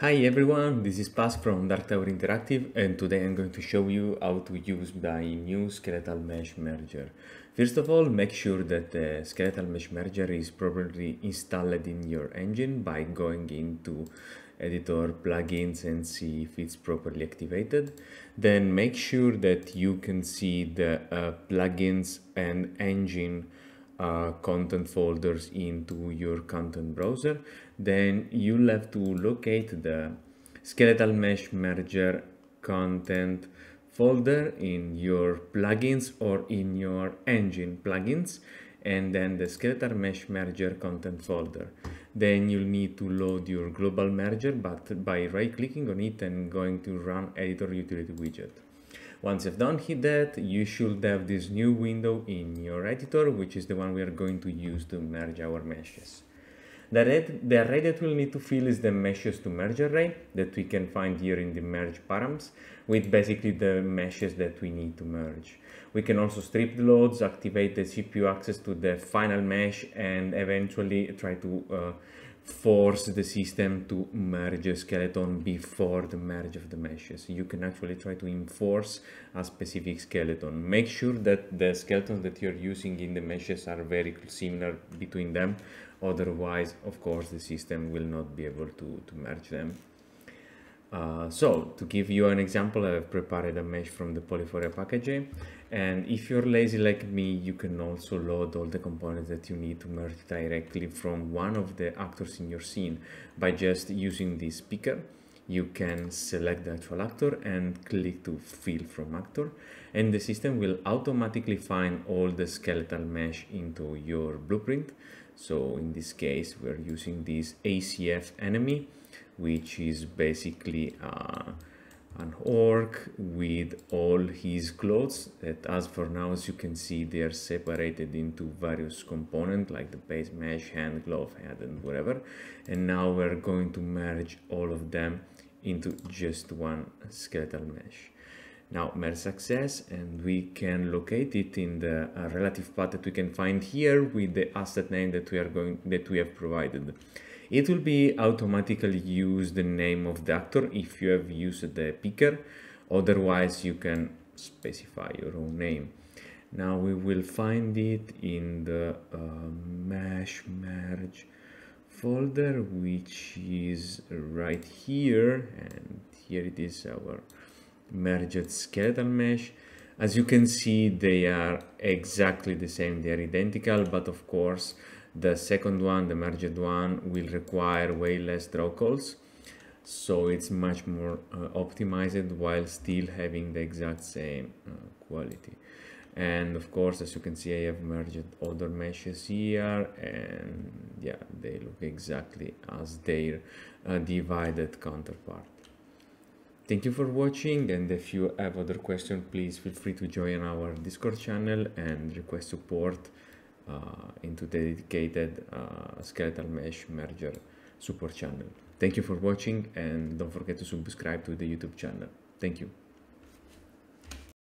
Hi everyone, this is Paz from Dark Tower Interactive and today I'm going to show you how to use my new skeletal mesh merger. First of all, make sure that the skeletal mesh merger is properly installed in your engine by going into editor plugins and see if it's properly activated. Then make sure that you can see the uh, plugins and engine uh, content folders into your content browser then you'll have to locate the skeletal mesh merger content folder in your plugins or in your engine plugins and then the skeletal mesh merger content folder. Then you'll need to load your global merger but by right clicking on it and going to run editor utility widget once you've done hit that, you should have this new window in your editor, which is the one we are going to use to merge our meshes. The, red, the array that we'll need to fill is the meshes to merge array that we can find here in the merge params with basically the meshes that we need to merge. We can also strip the LODs, activate the CPU access to the final mesh and eventually try to uh, force the system to merge a skeleton before the merge of the meshes. You can actually try to enforce a specific skeleton. Make sure that the skeletons that you're using in the meshes are very similar between them. Otherwise, of course, the system will not be able to, to merge them. Uh, so to give you an example, I've prepared a mesh from the Polyforia package. And if you're lazy like me, you can also load all the components that you need to merge directly from one of the actors in your scene by just using this picker. You can select the actual actor and click to fill from actor and the system will automatically find all the skeletal mesh into your blueprint. So in this case, we're using this ACF enemy which is basically uh, an orc with all his clothes that as for now as you can see they are separated into various components like the base mesh hand glove head and whatever. And now we're going to merge all of them into just one skeletal mesh. Now merge success and we can locate it in the uh, relative path that we can find here with the asset name that we are going that we have provided it will be automatically use the name of the actor if you have used the picker. Otherwise, you can specify your own name. Now we will find it in the uh, mesh merge folder, which is right here. And here it is our merged skeletal mesh. As you can see, they are exactly the same. They are identical, but of course, the second one, the merged one, will require way less draw calls. So it's much more uh, optimized while still having the exact same uh, quality. And of course, as you can see, I have merged other meshes here and yeah, they look exactly as their uh, divided counterpart. Thank you for watching and if you have other questions, please feel free to join our Discord channel and request support into the dedicated uh, skeletal mesh merger support channel. Thank you for watching and don't forget to subscribe to the YouTube channel. Thank you.